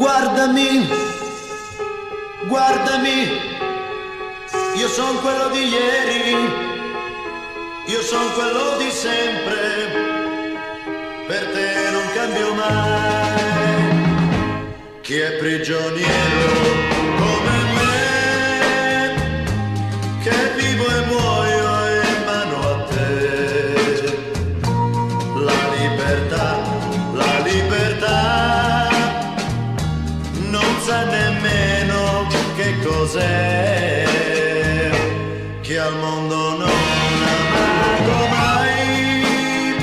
Guardami, guardami, io sono quello di ieri, io sono quello di sempre, per te non cambio mai. Chi è prigioniero al mondo non amato mai,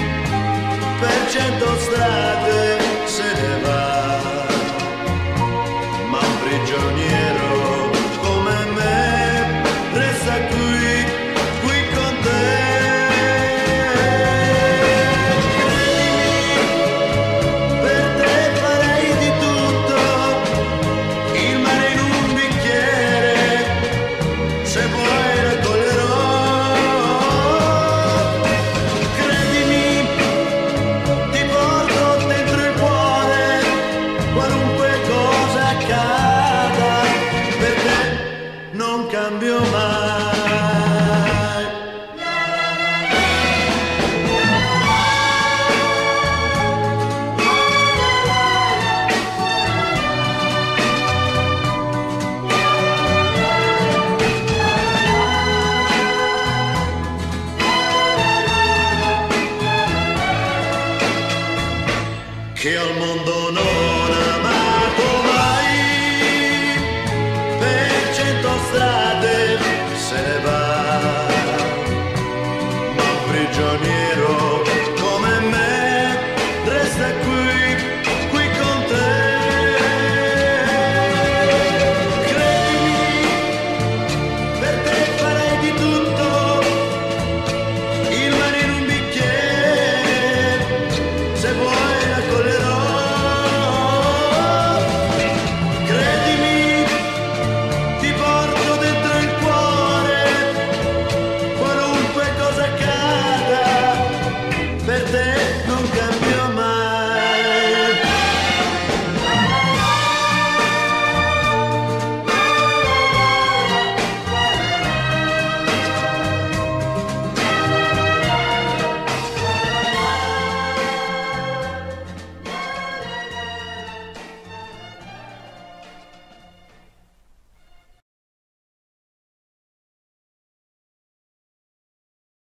per cento strade non cambio mai. che al mondo strade da se ne va, ma prigionieri.